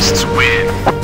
Terrorists win.